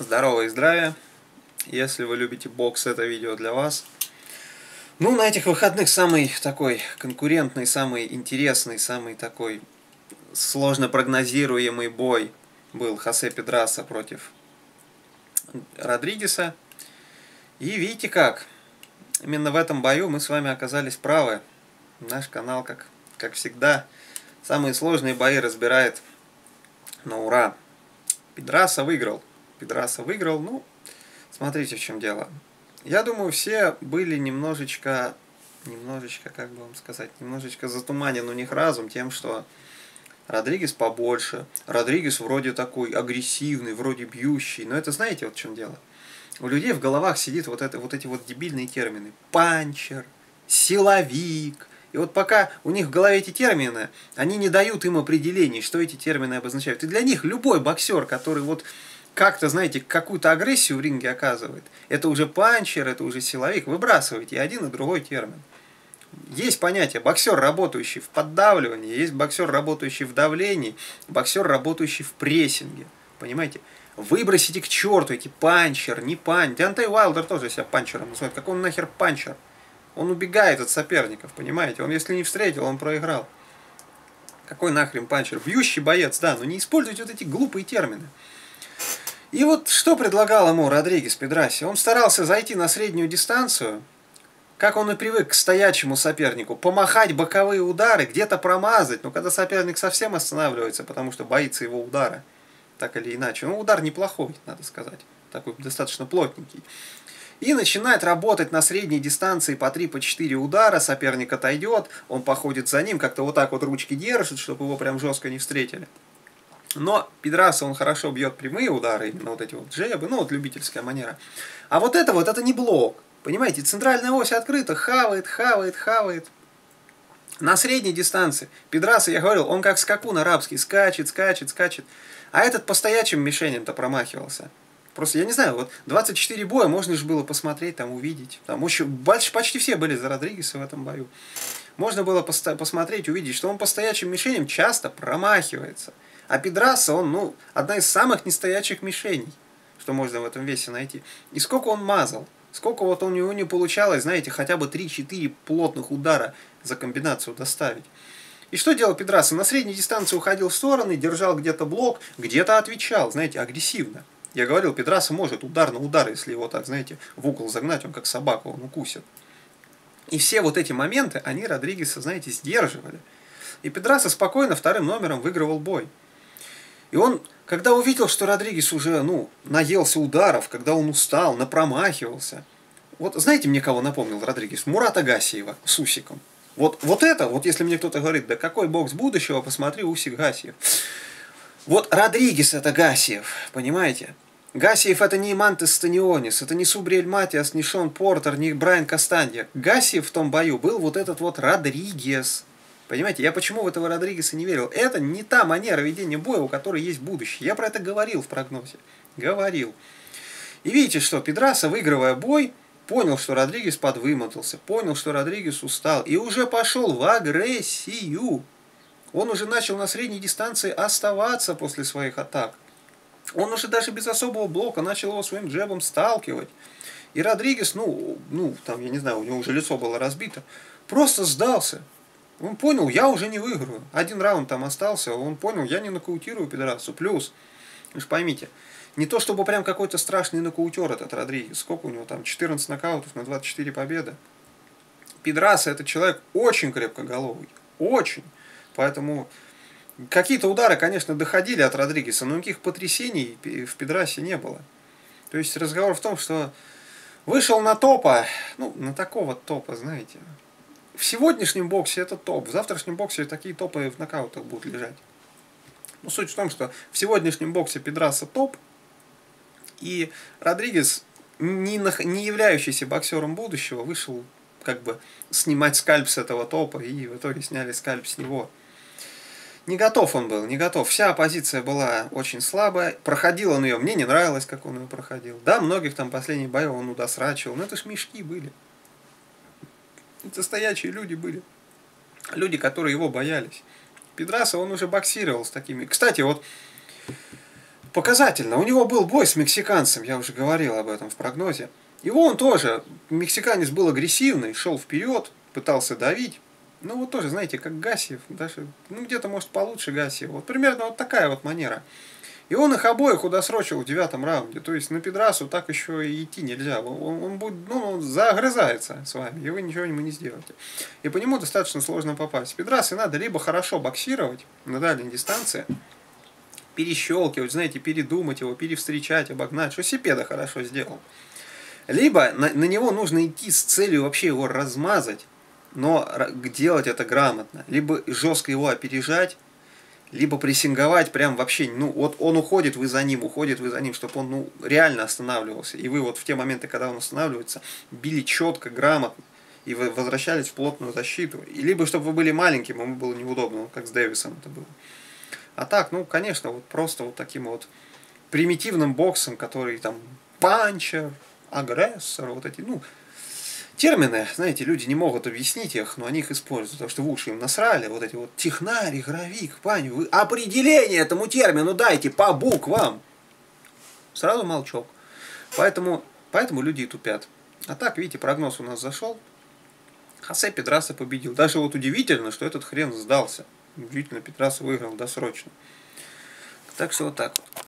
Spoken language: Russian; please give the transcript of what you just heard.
Здорово и здравия. Если вы любите бокс, это видео для вас. Ну, на этих выходных самый такой конкурентный, самый интересный, самый такой сложно прогнозируемый бой был Хосе Педраса против Родригеса. И видите как, именно в этом бою мы с вами оказались правы. Наш канал, как, как всегда, самые сложные бои разбирает на ура. Педраса выиграл. Педраса выиграл, ну, смотрите, в чем дело. Я думаю, все были немножечко, немножечко, как бы вам сказать, немножечко затуманен у них разум тем, что Родригес побольше, Родригес вроде такой агрессивный, вроде бьющий. Но это знаете, вот в чем дело? У людей в головах сидит вот, это, вот эти вот дебильные термины. Панчер, силовик. И вот пока у них в голове эти термины, они не дают им определений, что эти термины обозначают. И для них любой боксер, который вот как-то, знаете, какую-то агрессию в ринге оказывает, это уже панчер, это уже силовик. Выбрасывайте один и другой термин. Есть понятие боксер, работающий в поддавливании, есть боксер, работающий в давлении, боксер, работающий в прессинге. Понимаете? Выбросите к черту эти панчер, не панчер. Деонтей Уайлдер тоже себя панчером называет. Как он нахер панчер? Он убегает от соперников, понимаете? Он если не встретил, он проиграл. Какой нахрен панчер? Бьющий боец, да, но не используйте вот эти глупые термины. И вот что предлагал ему Родригес Педраси? Он старался зайти на среднюю дистанцию, как он и привык к стоячему сопернику, помахать боковые удары, где-то промазать, но когда соперник совсем останавливается, потому что боится его удара, так или иначе, ну удар неплохой, надо сказать, такой достаточно плотненький, и начинает работать на средней дистанции по 3-4 по удара, соперник отойдет, он походит за ним, как-то вот так вот ручки держит, чтобы его прям жестко не встретили. Но Педраса, он хорошо бьет прямые удары, именно вот эти вот джебы, ну вот любительская манера. А вот это вот, это не блок. Понимаете, центральная ось открыта, хавает, хавает, хавает. На средней дистанции Педраса, я говорил, он как скакун арабский, скачет, скачет, скачет. А этот по стоячим мишеням-то промахивался. Просто, я не знаю, вот 24 боя можно же было посмотреть, там увидеть. Там больше, почти все были за Родригеса в этом бою. Можно было посмотреть, увидеть, что он по стоячим мишеням часто промахивается. А Педраса, он, ну, одна из самых нестоячих мишеней, что можно в этом весе найти. И сколько он мазал, сколько вот у него не получалось, знаете, хотя бы 3-4 плотных удара за комбинацию доставить. И что делал Педраса? На средней дистанции уходил в стороны, держал где-то блок, где-то отвечал, знаете, агрессивно. Я говорил, Педраса может удар на удар, если его так, знаете, в угол загнать, он как собака, он укусит. И все вот эти моменты, они Родригеса, знаете, сдерживали. И Педраса спокойно вторым номером выигрывал бой. И он, когда увидел, что Родригес уже, ну, наелся ударов, когда он устал, напромахивался. Вот знаете, мне кого напомнил Родригес? Мурата Гасиева с Усиком. Вот, вот это, вот если мне кто-то говорит, да какой бокс будущего, посмотри Усик Гасиев. Вот Родригес это Гасиев, понимаете? Гасиев это не Имантес Станионис, это не Субриэль Матиас, не Шон Портер, не Брайан Кастанья. Гасиев в том бою был вот этот вот Родригес. Понимаете, я почему в этого Родригеса не верил? Это не та манера ведения боя, у которой есть будущее. Я про это говорил в прогнозе. Говорил. И видите, что Педраса, выигрывая бой, понял, что Родригес подвымотался, понял, что Родригес устал, и уже пошел в агрессию. Он уже начал на средней дистанции оставаться после своих атак. Он уже даже без особого блока начал его своим джебом сталкивать. И Родригес, ну, ну, там, я не знаю, у него уже лицо было разбито, просто сдался. Он понял, я уже не выиграю. Один раунд там остался, он понял, я не нокаутирую пидорасу. Плюс, вы же поймите, не то чтобы прям какой-то страшный нокаутер этот Родригес. Сколько у него там? 14 нокаутов на 24 победы. Пидраса это человек очень крепкоголовый. Очень. Поэтому какие-то удары, конечно, доходили от Родригеса, но никаких потрясений в Пидрасе не было. То есть разговор в том, что вышел на топа, ну, на такого топа, знаете, в сегодняшнем боксе это топ, в завтрашнем боксе такие топы в нокаутах будут лежать. Ну, суть в том, что в сегодняшнем боксе Педраса топ, и Родригес, не, не являющийся боксером будущего, вышел как бы снимать скальп с этого топа, и в итоге сняли скальп с него. Не готов он был, не готов. Вся оппозиция была очень слабая. Проходил он ее, мне не нравилось, как он ее проходил. Да, многих там последних боев он удосрачивал, но это ж мешки были. Это стоячие люди были. Люди, которые его боялись. Педраса, он уже боксировал с такими. Кстати, вот показательно. У него был бой с мексиканцем, я уже говорил об этом в прогнозе. Его он тоже, мексиканец был агрессивный, шел вперед, пытался давить. Ну вот тоже, знаете, как Гасиев, даже, ну где-то может получше Гасиев. Вот примерно вот такая вот манера. И он их обоих удосрочил в девятом раунде. То есть на Педрасу так еще и идти нельзя. Он, он будет, ну, он загрызается с вами, и вы ничего ему не сделаете. И по нему достаточно сложно попасть. Педрасы надо либо хорошо боксировать на дальней дистанции, перещелкивать, знаете, передумать его, перевстречать, обогнать, что Сипеда хорошо сделал. Либо на, на него нужно идти с целью вообще его размазать, но делать это грамотно. Либо жестко его опережать, либо прессинговать прям вообще, ну вот он уходит, вы за ним, уходит, вы за ним, чтобы он ну, реально останавливался. И вы вот в те моменты, когда он останавливается, били четко, грамотно и вы возвращались в плотную защиту. И либо чтобы вы были маленьким, ему было неудобно, как с Дэвисом это было. А так, ну, конечно, вот просто вот таким вот примитивным боксом, который там панчер, агрессор, вот эти, ну, термины, знаете, люди не могут объяснить их, но они их используют, потому что в уши им насрали, вот эти вот технарь, игровик, пань, вы определение этому термину дайте по буквам. Сразу молчок. Поэтому, поэтому люди и тупят. А так, видите, прогноз у нас зашел. Хосе Педраса победил. Даже вот удивительно, что этот хрен сдался. Удивительно, Петраса выиграл досрочно. Так что вот так вот.